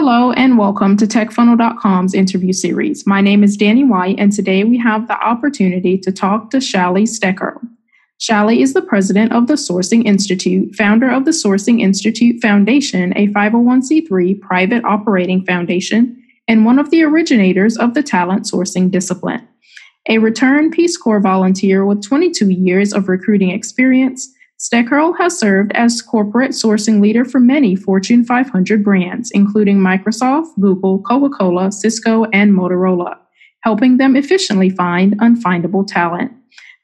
Hello and welcome to TechFunnel.com's interview series. My name is Danny White, and today we have the opportunity to talk to Shally Steckerl. Shally is the president of the Sourcing Institute, founder of the Sourcing Institute Foundation, a 501c3 private operating foundation, and one of the originators of the talent sourcing discipline. A returned Peace Corps volunteer with 22 years of recruiting experience, Steckerl has served as corporate sourcing leader for many Fortune 500 brands, including Microsoft, Google, Coca Cola, Cisco, and Motorola, helping them efficiently find unfindable talent.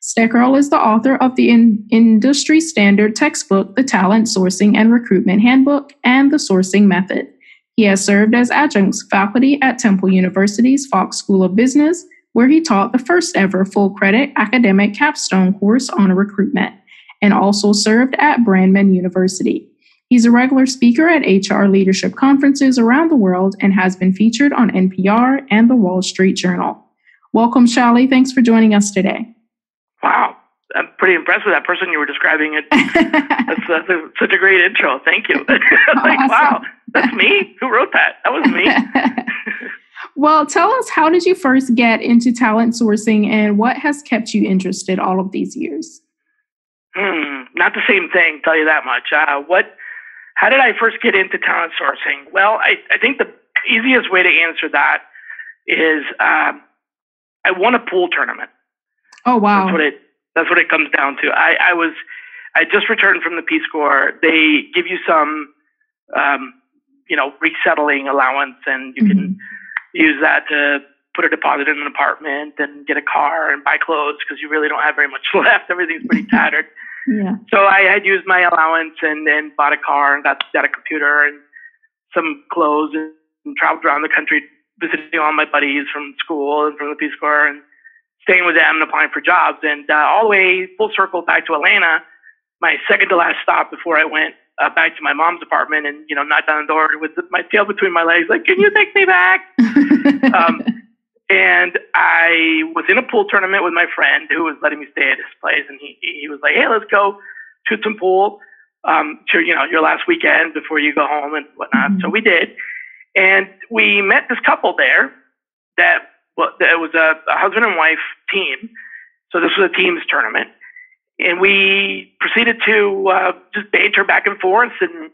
Steckerl is the author of the in- industry standard textbook, The Talent Sourcing and Recruitment Handbook, and The Sourcing Method. He has served as adjunct faculty at Temple University's Fox School of Business, where he taught the first ever full credit academic capstone course on recruitment and also served at Brandman University. He's a regular speaker at HR leadership conferences around the world and has been featured on NPR and the Wall Street Journal. Welcome, Shally. Thanks for joining us today. Wow. I'm pretty impressed with that person you were describing. It that's, that's a, such a great intro. Thank you. like, awesome. wow, that's me. Who wrote that? That was me. well, tell us how did you first get into talent sourcing, and what has kept you interested all of these years? Hmm, not the same thing, tell you that much. Uh, what? How did I first get into talent sourcing? Well, I, I think the easiest way to answer that is uh, I won a pool tournament. Oh wow! That's what it. That's what it comes down to. I, I was I just returned from the Peace Corps. They give you some, um, you know, resettling allowance, and you mm-hmm. can use that to put a deposit in an apartment and get a car and buy clothes because you really don't have very much left. Everything's pretty tattered. Yeah. So I had used my allowance and then bought a car and got, got a computer and some clothes and, and traveled around the country visiting all my buddies from school and from the Peace Corps and staying with them and applying for jobs. And uh, all the way full circle back to Atlanta, my second to last stop before I went uh, back to my mom's apartment and, you know, knocked on the door with my tail between my legs, like, can you take me back? um, and I was in a pool tournament with my friend who was letting me stay at his place, and he he was like, "Hey, let's go to some pool, um, to you know your last weekend before you go home and whatnot." Mm-hmm. So we did, and we met this couple there that well, that was a, a husband and wife team. So this was a teams tournament, and we proceeded to uh, just banter back and forth and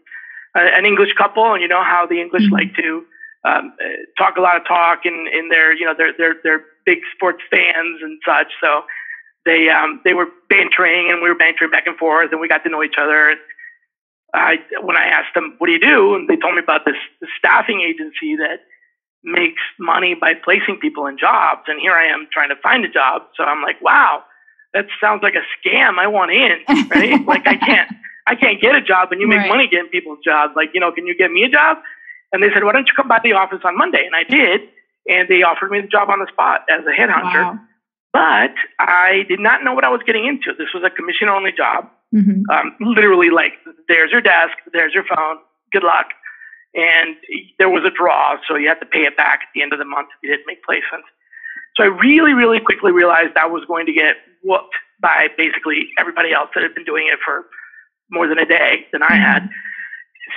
uh, an English couple, and you know how the English mm-hmm. like to um, talk a lot of talk, and, and they're you know they're they're they're big sports fans and such. So they um, they were bantering, and we were bantering back and forth, and we got to know each other. And I when I asked them, "What do you do?" and they told me about this, this staffing agency that makes money by placing people in jobs. And here I am trying to find a job. So I'm like, wow, that sounds like a scam. I want in, right? like I can't, I can't get a job and you make right. money getting people's jobs. Like, you know, can you get me a job? And they said, why don't you come by the office on Monday? And I did. And they offered me the job on the spot as a headhunter. Wow. But I did not know what I was getting into. This was a commission only job. Mm-hmm. Um, literally, like, there's your desk, there's your phone, good luck. And there was a draw, so you had to pay it back at the end of the month if you didn't make placements. So I really, really quickly realized I was going to get whooped by basically everybody else that had been doing it for more than a day than I had. Mm-hmm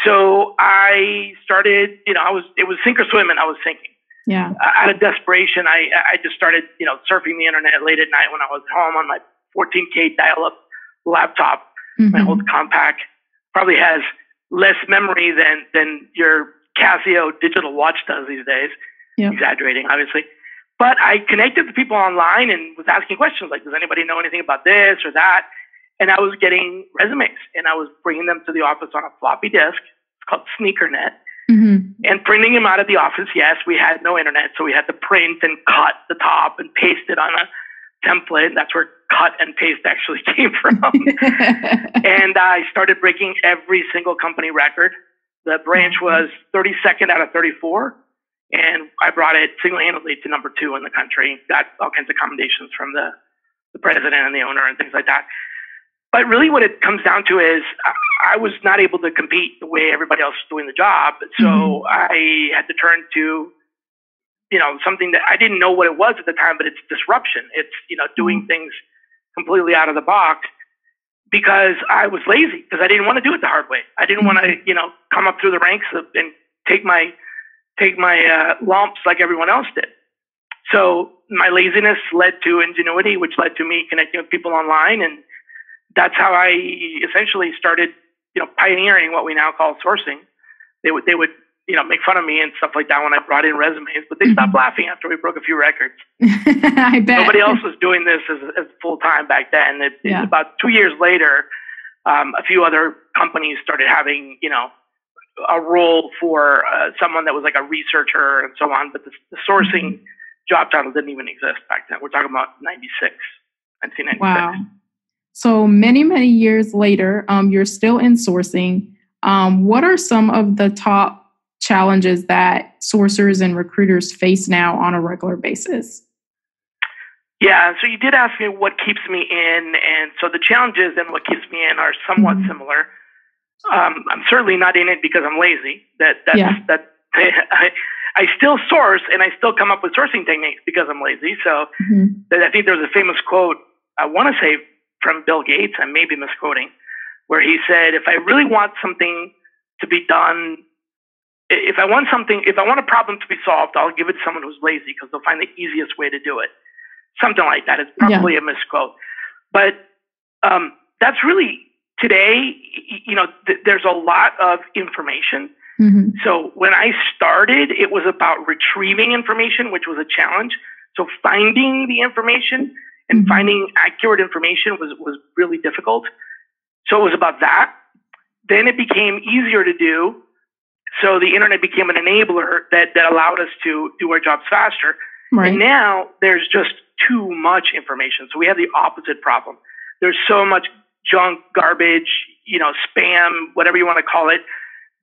so I started, you know, I was, it was sink or swim and I was sinking. Yeah. Uh, out of desperation, I, I just started, you know, surfing the internet late at night when I was home on my 14K dial up laptop, mm-hmm. my old Compaq Probably has less memory than, than your Casio digital watch does these days. Yep. Exaggerating, obviously. But I connected to people online and was asking questions like, does anybody know anything about this or that? And I was getting resumes and I was bringing them to the office on a floppy disk. It's called SneakerNet. Mm-hmm. And printing them out of the office. Yes, we had no internet, so we had to print and cut the top and paste it on a template. That's where cut and paste actually came from. and I started breaking every single company record. The branch was 32nd out of 34. And I brought it single handedly to number two in the country. Got all kinds of commendations from the, the president and the owner and things like that. But really, what it comes down to is I was not able to compete the way everybody else was doing the job. So mm-hmm. I had to turn to, you know, something that I didn't know what it was at the time, but it's disruption. It's, you know, doing mm-hmm. things completely out of the box because I was lazy because I didn't want to do it the hard way. I didn't want to, mm-hmm. you know, come up through the ranks and take my take my uh, lumps like everyone else did. So my laziness led to ingenuity, which led to me connecting with people online, and that's how I essentially started, you know, pioneering what we now call sourcing. They would they would you know make fun of me and stuff like that when I brought in resumes, but they stopped mm-hmm. laughing after we broke a few records. I bet nobody else was doing this as, as full time back then. It, yeah. About two years later, um, a few other companies started having you know a role for uh, someone that was like a researcher and so on, but the, the sourcing mm-hmm. job title didn't even exist back then. We're talking about 96, 1996. Wow. So many, many years later, um, you're still in sourcing. Um, what are some of the top challenges that sourcers and recruiters face now on a regular basis? Yeah, so you did ask me what keeps me in, and so the challenges and what keeps me in are somewhat mm-hmm. similar. Um, I'm certainly not in it because I'm lazy. That that's, yeah. that I, I still source and I still come up with sourcing techniques because I'm lazy. So mm-hmm. I think there's a famous quote I want to say from Bill Gates. I may be misquoting, where he said, "If I really want something to be done, if I want something, if I want a problem to be solved, I'll give it to someone who's lazy because they'll find the easiest way to do it." Something like that. It's probably yeah. a misquote, but um, that's really today, you know, th- there's a lot of information. Mm-hmm. So when I started, it was about retrieving information, which was a challenge. So finding the information and mm-hmm. finding accurate information was, was really difficult. So it was about that. Then it became easier to do. So the internet became an enabler that, that allowed us to do our jobs faster. Right. And now there's just too much information. So we have the opposite problem. There's so much junk, garbage, you know, spam, whatever you want to call it,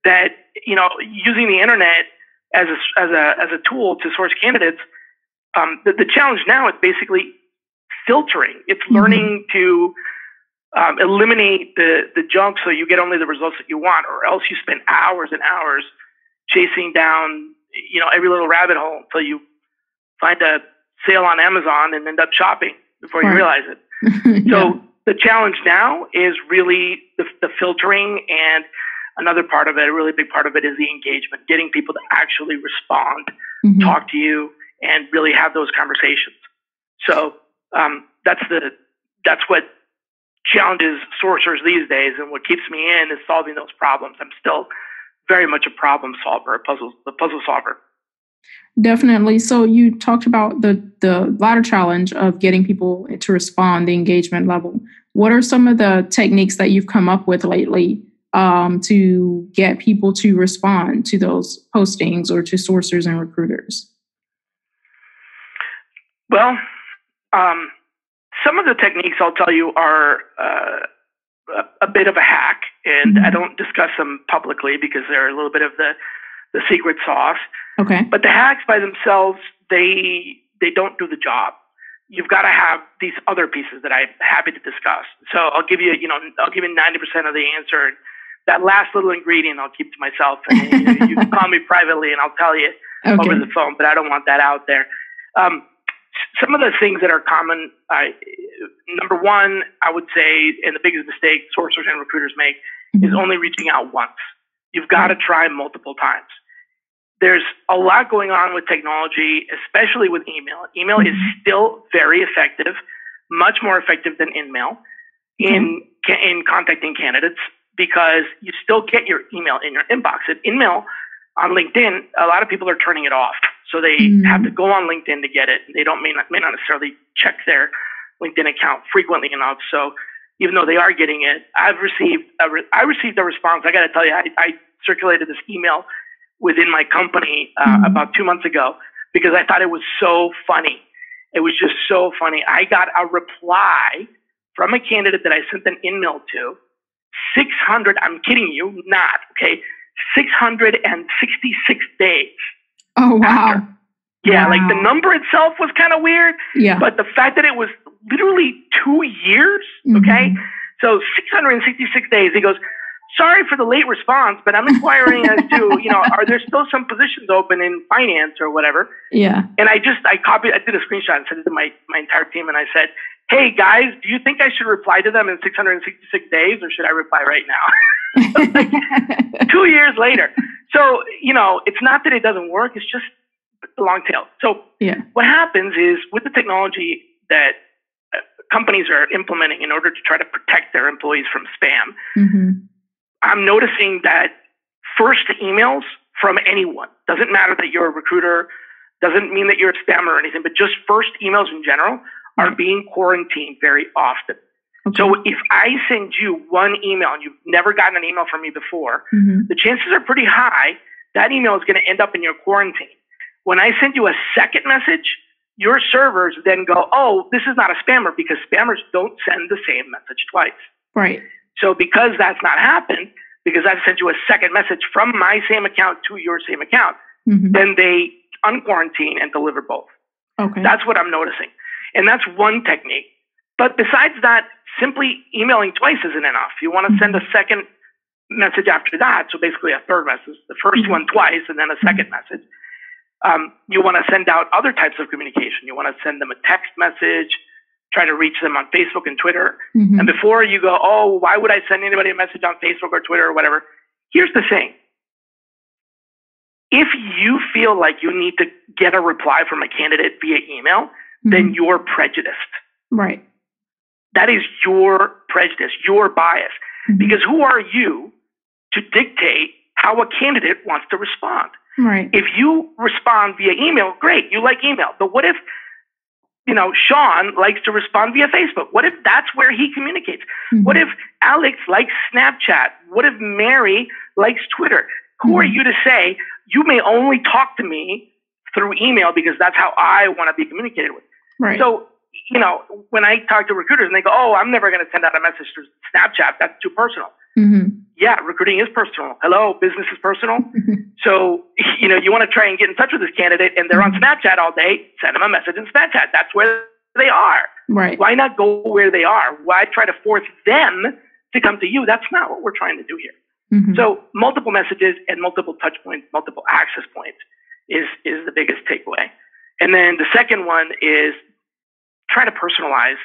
that, you know, using the internet as a, as a, as a tool to source candidates, um, the, the challenge now is basically filtering. It's mm-hmm. learning to um, eliminate the, the junk so you get only the results that you want, or else you spend hours and hours chasing down, you know, every little rabbit hole until you find a sale on Amazon and end up shopping before right. you realize it. so the challenge now is really the, the filtering and another part of it, a really big part of it is the engagement, getting people to actually respond, mm-hmm. talk to you, and really have those conversations. So um, that's the that's what challenges sourcers these days, and what keeps me in is solving those problems. I'm still very much a problem solver, a puzzle a puzzle solver. Definitely. So you talked about the the latter challenge of getting people to respond, the engagement level. What are some of the techniques that you've come up with lately um, to get people to respond to those postings or to sourcers and recruiters? Well, um, some of the techniques I'll tell you are uh, a, a, bit of a hack, and mm-hmm. I don't discuss them publicly because they're a little bit of the the secret sauce. Okay. But the hacks by themselves, they they don't do the job. You've got to have these other pieces that I'm happy to discuss. So I'll give you, you know, I'll give you 90% of the answer. That last little ingredient I'll keep to myself. And you, know, you can call me privately and I'll tell you okay. over the phone, but I don't want that out there. Um, some of the things that are common, uh, number one, I would say, and the biggest mistake sourcers and recruiters make mm-hmm. is only reaching out once. You've got to try multiple times. There's a lot going on with technology, especially with email. Email mm-hmm. is still very effective, much more effective than InMail in mm-hmm. in contacting candidates because you still get your email in your inbox. And InMail on LinkedIn, a lot of people are turning it off, so they mm-hmm. have to go on LinkedIn to get it. They don't may not, may not necessarily check their LinkedIn account frequently enough. So even though they are getting it, I've received a re- I received a response. I got to tell you, I, I, circulated this email within my company uh, mm-hmm. about two months ago because I thought it was so funny. It was just so funny. I got a reply from a candidate that I sent an email to. 600, I'm kidding you, not, okay? 666 days. Oh, wow. After. Yeah, wow. like the number itself was kind of weird. Yeah. But the fact that it was literally two years, mm-hmm. okay? So 666 days. He goes, sorry for the late response, but I'm inquiring as to, you know, are there still some positions open in finance or whatever? Yeah. And I just, I copied, I did a screenshot and sent it to my, my entire team and I said, hey guys, do you think I should reply to them in 666 days or should I reply right now? two years later. So, you know, it's not that it doesn't work, it's just the long tail. So, Yeah. what happens is with the technology that uh, companies are implementing in order to try to protect their employees from spam, hmm I'm noticing that first emails from anyone doesn't matter that you're a recruiter, doesn't mean that you're a spammer or anything, but just first emails in general are being quarantined very often. Okay. So if I send you one email and you've never gotten an email from me before, hmm the chances are pretty high that email is going to end up in your quarantine. When I send you a second message, your servers then go, oh, this is not a spammer because spammers don't send the same message twice. Right. So because that's not happened, because I've sent you a second message from my same account to your same account, hmm then they unquarantine and deliver both. Okay. That's what I'm noticing. And that's one technique. But besides that, simply emailing twice isn't enough. You want to send a second message after that. So basically a third message, the 1st Mhm. one twice and then a 2nd message. Um, you want to send out other types of communication. You want to send them a text message, try to reach them on Facebook and Twitter. Mhm. And before you go, oh, why would I send anybody a message on Facebook or Twitter or whatever? Here's the thing. If you feel like you need to get a reply from a candidate via email, then Mhm. you're prejudiced. right. That is your prejudice, your bias. Mhm. Because who are you to dictate how a candidate wants to respond? right. If you respond via email, great, you like email. But what if, you know, Sean likes to respond via Facebook? What if that's where he communicates? Mhm. What if Alex likes Snapchat? What if Mary likes Twitter? Who are Mhm. you to say you may only talk to me through email because that's how I want to be communicated with? Right. So, you know, when I talk to recruiters and they go, "Oh, I'm never going to send out a message through Snapchat. That's too personal." hmm Yeah, recruiting is personal. Hello, business is personal. So, you know, you want to try and get in touch with this candidate and they're on Snapchat all day, send them a message in Snapchat. That's where they are. right. Why not go where they are? Why try to force them to come to you? That's not what we're trying to do here. Mhm. So, multiple messages and multiple touch points, multiple access points is is the biggest takeaway. And then the second one is try to personalize.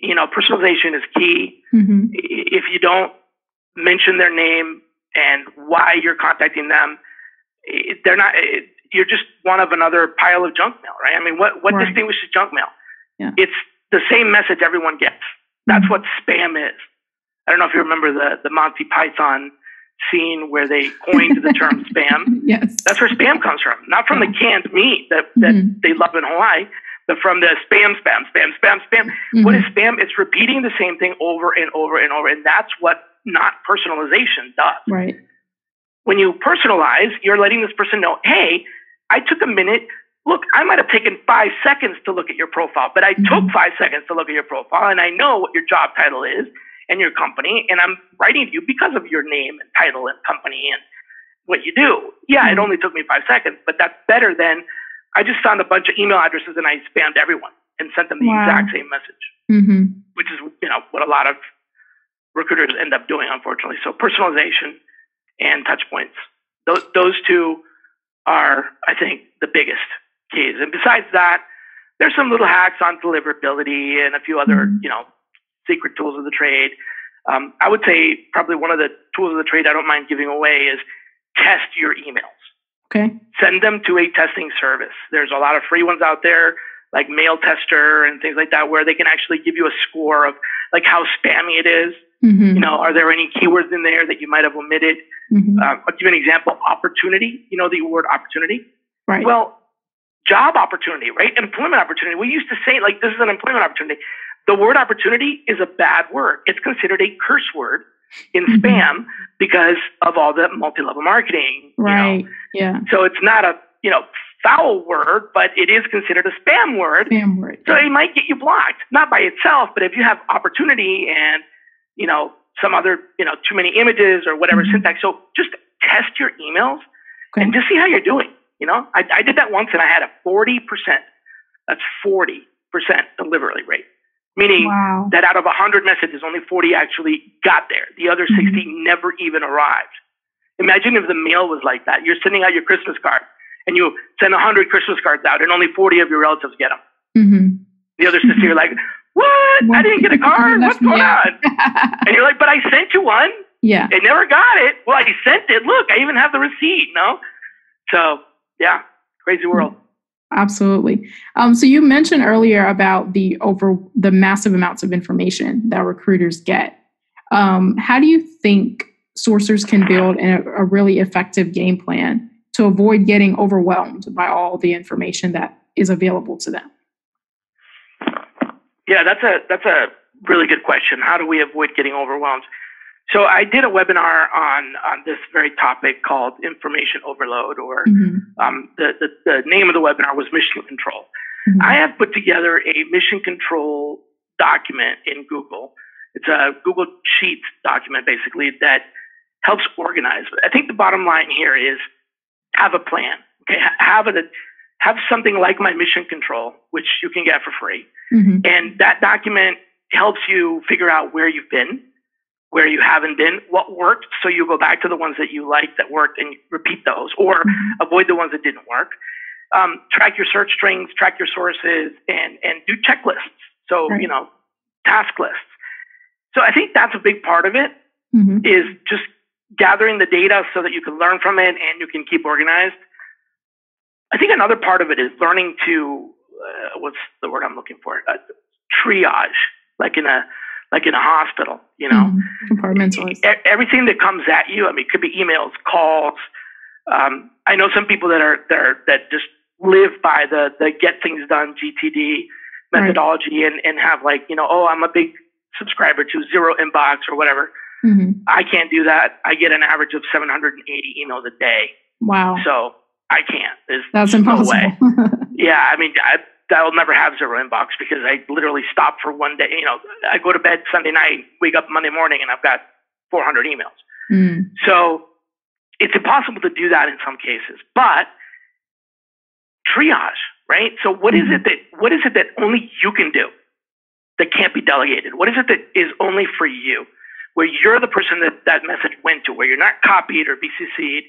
You know, personalization is key. Mhm. If you don't mention their name and why you're contacting them, they're not. You're just one of another pile of junk mail, right? I mean, what what Right. distinguishes junk mail? Yeah. It's the same message everyone gets. That's Mhm. what spam is. I don't know if you remember the the Monty Python scene where they coined the term spam. Yes. That's where spam comes from, not from the canned meat that, that Mhm. they love in Hawaii, but from the spam, spam, spam, spam, spam. What is spam? It's repeating the same thing over and over and over, and that's what not personalization does. Right. When you personalize, you're letting this person know, hey, I took a minute. Look, I might have taken five seconds to look at your profile, but I Mhm. took five seconds to look at your profile, and I know what your job title is and your company, and I'm writing to you because of your name and title and company and what you do. Yeah, it Mhm. only took me five seconds, but that's better than I just found a bunch of email addresses and I spammed everyone and sent them the Wow. exact same message, hmm which is you know what a lot of recruiters end up doing, unfortunately. So personalization and touch points. Those those two are, I think, the biggest keys. And besides that, there's some little hacks on deliverability and a few other, Mhm. you know, secret tools of the trade. Um, I would say probably one of the tools of the trade I don't mind giving away is test your emails. Okay. Send them to a testing service. There's a lot of free ones out there, like Mail Tester and things like that, where they can actually give you a score of like how spammy it is. hmm You know, are there any keywords in there that you might have omitted? hmm Uh, I'll give you an example. Opportunity. You know the word opportunity. right. Well, job opportunity, right? Employment opportunity. We used to say like this is an employment opportunity. The word opportunity is a bad word. It's considered a curse word in Mhm. spam because of all the multi-level marketing. you know. right. Yeah. So it's not a you know foul word, but it is considered a spam word. Spam word. So it might get you blocked, not by itself, but if you have opportunity and, you know, some other, you know, too many images or whatever Mhm. syntax. So just test your emails Okay. and just see how you're doing. You know, I, I did that once and I had a 40%. That's 40% delivery rate, meaning Wow. that out of 100 messages, only 40 actually got there. The other 60 never even arrived. Imagine if the mail was like that. You're sending out your Christmas card and you send 100 Christmas cards out and only 40 of your relatives get them. hmm The other sister, you're like, what? I didn't get a card. What's going on? And you're like, but I sent you one. Yeah. I never got it. Well, I sent it. Look, I even have the receipt. No. So yeah, crazy world. Absolutely. Um, so you mentioned earlier about the over the massive amounts of information that recruiters get. Um, how do you think sourcers can build a, a really effective game plan to avoid getting overwhelmed by all the information that is available to them? Yeah, that's a that's a really good question. How do we avoid getting overwhelmed? So I did a webinar on on this very topic called information overload, or mm-hmm. um, the, the, the name of the webinar was mission control. Mm-hmm. I have put together a mission control document in Google. It's a Google Sheets document basically that helps organize. I think the bottom line here is have a plan. Okay, have a have something like my mission control, which you can get for free, mm-hmm. and that document helps you figure out where you've been where you haven't been, what worked, so you go back to the ones that you liked that worked and repeat those, or mm-hmm. avoid the ones that didn't work. Um, track your search strings, track your sources, and and do checklists. So right. you know, task lists. So I think that's a big part of it. Mm-hmm. Is just gathering the data so that you can learn from it and you can keep organized. I think another part of it is learning to uh, what's the word I'm looking for? Uh, triage, like in a like in a hospital, you know, mm, everything that comes at you. I mean, it could be emails, calls. Um, I know some people that are that are, that just live by the the get things done GTD methodology right. and and have like you know, oh, I'm a big subscriber to zero inbox or whatever. Mm-hmm. I can't do that. I get an average of 780 emails a day. Wow. So I can't. There's That's impossible. No yeah, I mean, I, I'll never have zero inbox because I literally stop for one day. You know, I go to bed Sunday night, wake up Monday morning, and I've got 400 emails. Mm. So it's impossible to do that in some cases. But triage, right? So what mm-hmm. it that what is it that only you can do that can't be delegated? What is it that is only for you? Where you're the person that that message went to, where you're not copied or BCC'd,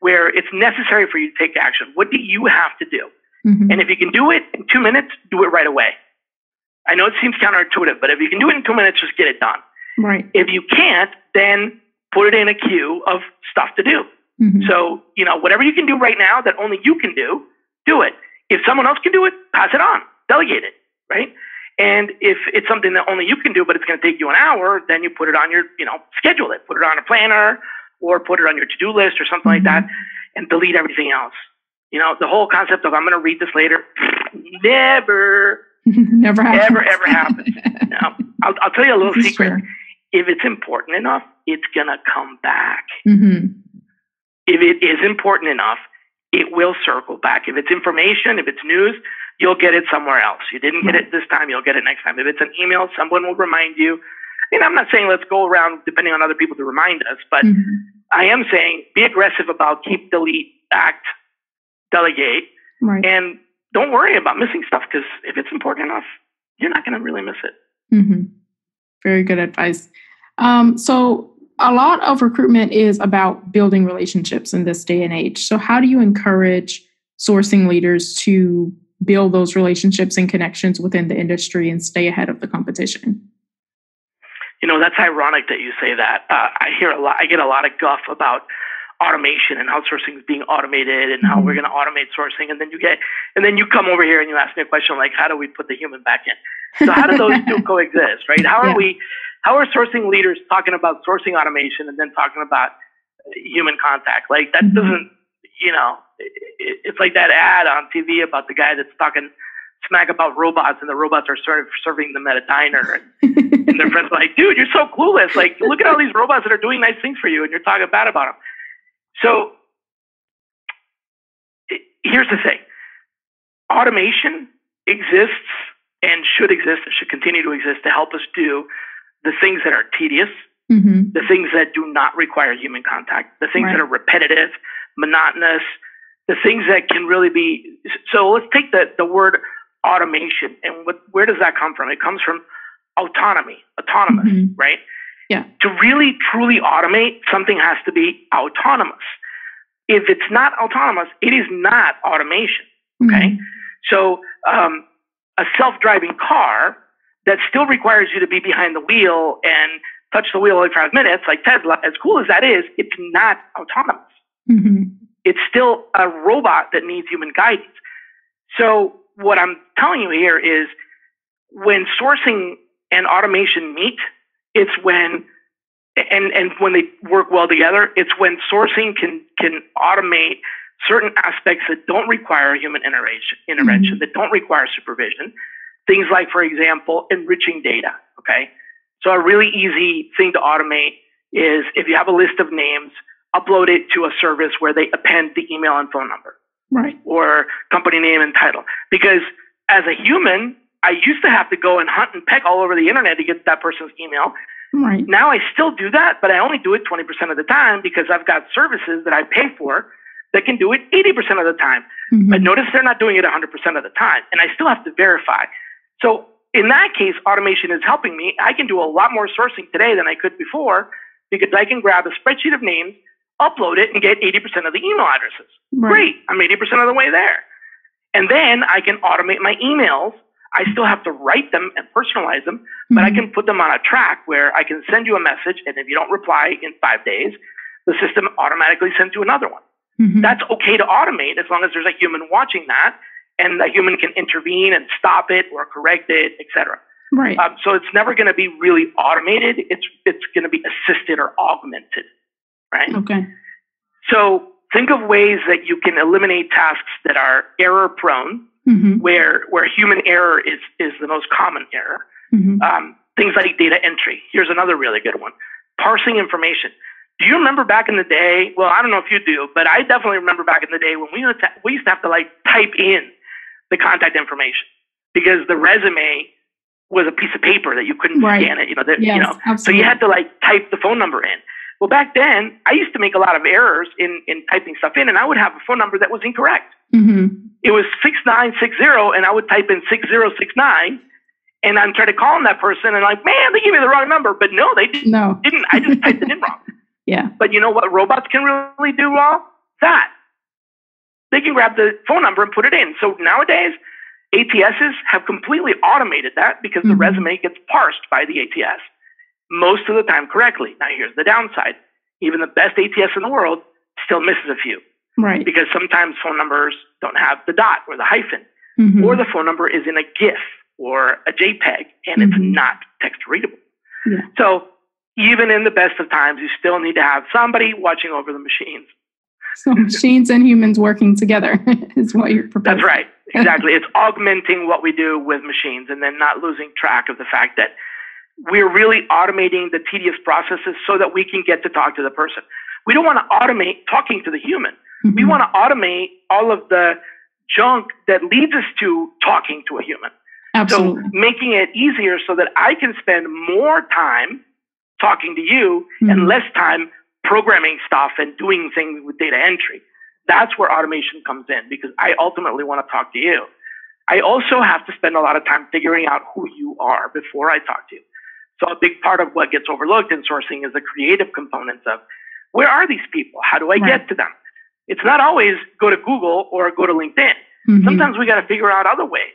where it's necessary for you to take action. What do you have to do? Mm-hmm. And if you can do it in two minutes, do it right away. I know it seems counterintuitive, but if you can do it in two minutes, just get it done. Right. If you can't, then put it in a queue of stuff to do. Mm-hmm. So, you know, whatever you can do right now that only you can do, do it. If someone else can do it, pass it on, delegate it, right? And if it's something that only you can do, but it's going to take you an hour, then you put it on your, you know, schedule it, put it on a planner or put it on your to do list or something mm-hmm. like that and delete everything else. You know, the whole concept of I'm going to read this later never, never happens. ever, ever happens. now, I'll, I'll, tell you a little secret. True. If it's important enough, it's going to come back. Mm-hmm. If it is important enough, it will circle back. If it's information, if it's news, you'll get it somewhere else. You didn't get it this time, you'll get it next time. If it's an email, someone will remind you. And I'm not saying let's go around depending on other people to remind us, but mm-hmm. I am saying be aggressive about keep, delete, act, delegate, right. and don't worry about missing stuff because if it's important enough, you're not going to really miss it. Mm-hmm. Very good advice. Um, so, a lot of recruitment is about building relationships in this day and age. So, how do you encourage sourcing leaders to build those relationships and connections within the industry and stay ahead of the competition? You know, that's ironic that you say that. Uh, I hear a lot. I get a lot of guff about automation and how sourcing is being automated and how we're mm-hmm. going to automate sourcing. And then you get and then you come over here and you ask me a question like how do we put the human back in? So how do those two coexist right? How are yeah. we how are sourcing leaders talking about sourcing automation and then talking about human contact? Like that mm-hmm. doesn't you know it, it's like that ad on tv about the guy that's talking smack about robots and the robots are sort of serving them at a diner. And, and their friends are like dude you're so clueless. Like look at all these robots that are doing nice things for you and you're talking bad about them so here's the thing automation exists and should exist and should continue to exist to help us do the things that are tedious, mm-hmm. the things that do not require human contact, the things right. that are repetitive, monotonous, the things that can really be. So let's take the, the word automation and what, where does that come from? It comes from autonomy, autonomous, mm-hmm. right? Yeah. To really truly automate, something has to be autonomous. If it's not autonomous, it is not automation. Okay. Mm-hmm. So, um, a self driving car that still requires you to be behind the wheel and touch the wheel every five minutes, like Tesla, as cool as that is, it's not autonomous. Mm-hmm. It's still a robot that needs human guidance. So what I'm telling you here is when sourcing and automation meet, it's when and and when they work well together, it's when sourcing can can automate certain aspects that don't require human intervention, intervention mm-hmm. that don't require supervision. Things like, for example, enriching data. Okay, so a really easy thing to automate is if you have a list of names, upload it to a service where they append the email and phone number. Right. Or company name and title. Because as a human, I used to have to go and hunt and peck all over the internet to get that person's email. Right. Now I still do that, but I only do it 20% of the time because I've got services that I pay for that can do it 80% of the time. Mm-hmm. But notice they're not doing it 100% of the time. And I still have to verify. So in that case, automation is helping me. I can do a lot more sourcing today than I could before because I can grab a spreadsheet of names, upload it, and get 80% of the email addresses. Right. Great. I'm 80% of the way there. And then I can automate my emails. I still have to write them and personalize them, mm-hmm. but I mm-hmm. can put them on a track where I can send you a message, and if you don't reply in five days, the system automatically sends you another one. Mm-hmm. That's okay to automate as long as there's a human watching that and the human can intervene and stop it or correct it, etc. Right. Um, so it's never going to be really automated. It's it's going to be assisted or augmented, right? Okay. So think of ways that you can eliminate tasks that are error prone, mm-hmm. where where human error is is the most common error. Mm-hmm. Um, things like data entry. Here's another really good one: parsing information. Do you remember back in the day? Well, I don't know if you do, but I definitely remember back in the day when we used to, we used to have to like type in the contact information because the resume was a piece of paper that you couldn't right. scan it. You know, that, yes, you know, absolutely. so you had to like type the phone number in. Well, back then, I used to make a lot of errors in in typing stuff in, and I would have a phone number that was incorrect. Mm-hmm. It was six nine six zero, and I would type in six zero six nine, and I'm trying to call on that person, and like, man, they gave me the wrong number, but no, they didn't. No. didn't. I just typed it in wrong. Yeah. But you know what robots can really do well? That they can grab the phone number and put it in. So nowadays, ATSs have completely automated that because mm-hmm. the resume gets parsed by the ATS most of the time correctly. Now, here's the downside even the best ATS in the world still misses a few. Right. Because sometimes phone numbers don't have the dot or the hyphen, mm-hmm. or the phone number is in a GIF or a JPEG and mm-hmm. it's not text readable. Yeah. So, even in the best of times, you still need to have somebody watching over the machines. So machines and humans working together is what you're proposing. That's right. Exactly. it's augmenting what we do with machines and then not losing track of the fact that we're really automating the tedious processes so that we can get to talk to the person. We don't want to automate talking to the human. Mm-hmm. We want to automate all of the junk that leads us to talking to a human. Absolutely. So making it easier so that I can spend more time talking to you mm-hmm. and less time programming stuff and doing things with data entry. That's where automation comes in because I ultimately want to talk to you. I also have to spend a lot of time figuring out who you are before I talk to you. So a big part of what gets overlooked in sourcing is the creative components of where are these people? How do I right. get to them? It's not always go to Google or go to LinkedIn. Mm-hmm. Sometimes we got to figure out other ways.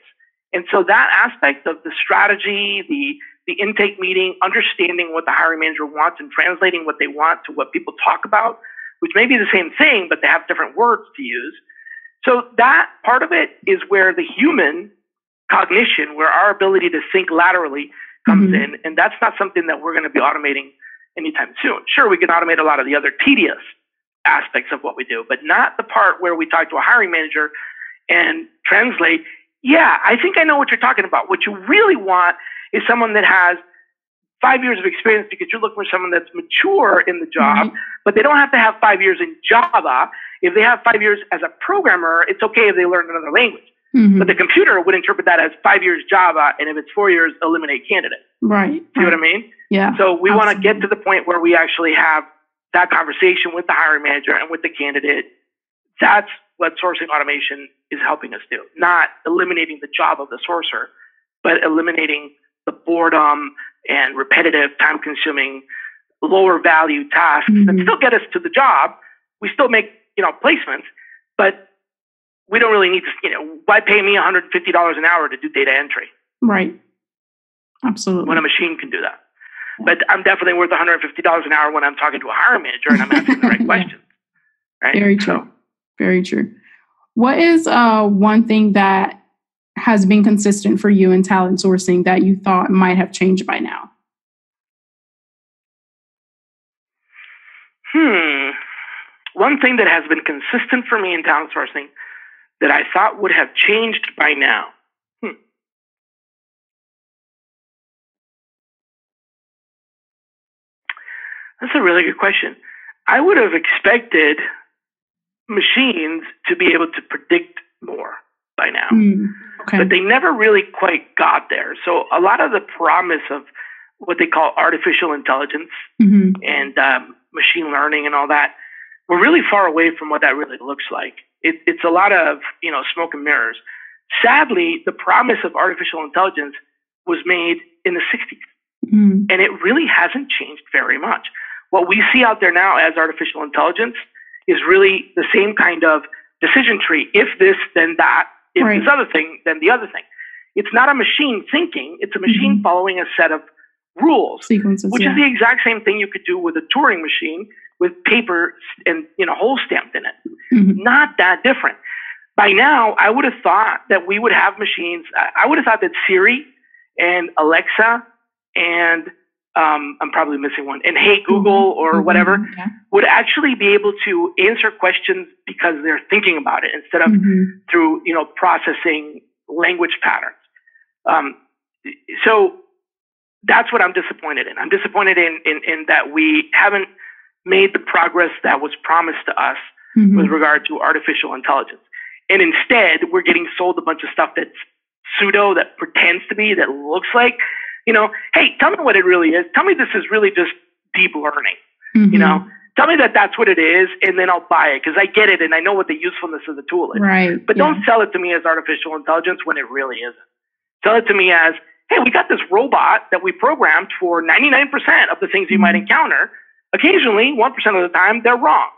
And so that aspect of the strategy, the the intake meeting, understanding what the hiring manager wants and translating what they want to what people talk about, which may be the same thing, but they have different words to use. So that part of it is where the human cognition, where our ability to think laterally comes mm-hmm. in. And that's not something that we're going to be automating anytime soon. Sure, we can automate a lot of the other tedious aspects of what we do, but not the part where we talk to a hiring manager and translate, yeah, I think I know what you're talking about. What you really want is someone that has five years of experience because you're looking for someone that's mature in the job, mm-hmm. but they don't have to have five years in Java. If they have five years as a programmer, it's okay if they learn another language. Mm-hmm. But the computer would interpret that as five years Java, and if it's four years, eliminate candidate. Right. See right. what I mean? Yeah. So we want to get to the point where we actually have that conversation with the hiring manager and with the candidate. That's what sourcing automation is helping us do. Not eliminating the job of the sourcer, but eliminating the boredom and repetitive, time consuming, lower value tasks mm-hmm. that still get us to the job. We still make, you know, placements, but we don't really need to, you know, why pay me $150 an hour to do data entry? Right. Absolutely. When a machine can do that. But I'm definitely worth $150 an hour when I'm talking to a hiring manager and I'm asking the right questions. Right? Very true. So, Very true. What is uh, one thing that has been consistent for you in talent sourcing that you thought might have changed by now? Hmm. One thing that has been consistent for me in talent sourcing that I thought would have changed by now. Hmm. That's a really good question. I would have expected machines to be able to predict more by now. Mm, okay. But they never really quite got there. So a lot of the promise of what they call artificial intelligence mm-hmm. and um, machine learning and all that, we're really far away from what that really looks like. It, it's a lot of you know smoke and mirrors. Sadly, the promise of artificial intelligence was made in the 60s, mm-hmm. and it really hasn't changed very much. What we see out there now as artificial intelligence is really the same kind of decision tree. If this, then that. If right. this other thing, then the other thing. It's not a machine thinking. It's a machine mm-hmm. following a set of rules, Sequences, which yeah. is the exact same thing you could do with a Turing machine with paper and you know hole stamped in it. Mm-hmm. Not that different. By now, I would have thought that we would have machines. I would have thought that Siri and Alexa and um, I'm probably missing one, and Hey Google mm-hmm. or mm-hmm. whatever yeah. would actually be able to answer questions because they're thinking about it instead of mm-hmm. through you know processing language patterns. Um, so that's what I'm disappointed in. I'm disappointed in, in, in that we haven't made the progress that was promised to us mm-hmm. with regard to artificial intelligence. And instead, we're getting sold a bunch of stuff that's pseudo, that pretends to be, that looks like, you know, hey, tell me what it really is. Tell me this is really just deep learning. Mm-hmm. You know, tell me that that's what it is, and then I'll buy it because I get it and I know what the usefulness of the tool is. Right. But yeah. don't sell it to me as artificial intelligence when it really isn't. Sell it to me as hey, we got this robot that we programmed for 99% of the things you might mm-hmm. encounter. Occasionally, 1% of the time, they're wrong.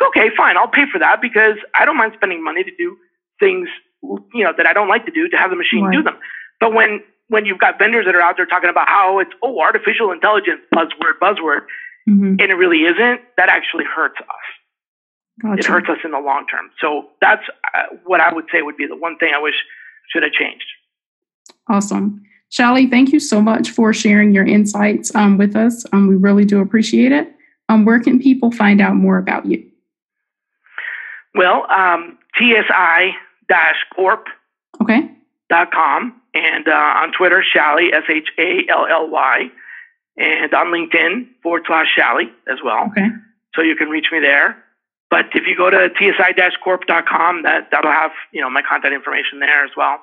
Okay, fine, I'll pay for that because I don't mind spending money to do things you know that I don't like to do to have the machine right. do them. But when when you've got vendors that are out there talking about how it's oh artificial intelligence buzzword buzzword mm-hmm. and it really isn't, that actually hurts us. Gotcha. It hurts us in the long term. So that's uh, what I would say would be the one thing I wish should have changed. Awesome. Shally, thank you so much for sharing your insights um, with us. Um, we really do appreciate it. Um, where can people find out more about you? Well, um, TSI-corp. Okay. Dot com and uh, on Twitter, Shally S H A L L Y, and on LinkedIn forward slash Shally as well. Okay. So you can reach me there. But if you go to tsi-corp.com, that that'll have you know my contact information there as well.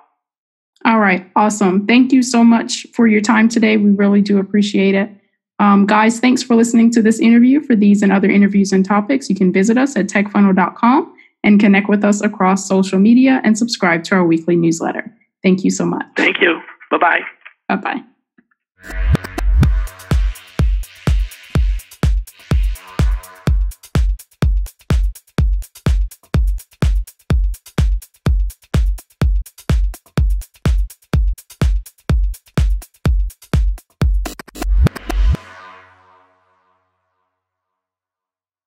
All right, awesome. Thank you so much for your time today. We really do appreciate it. Um, guys, thanks for listening to this interview. For these and other interviews and topics, you can visit us at techfunnel.com and connect with us across social media and subscribe to our weekly newsletter. Thank you so much. Thank you. Bye bye. Bye bye.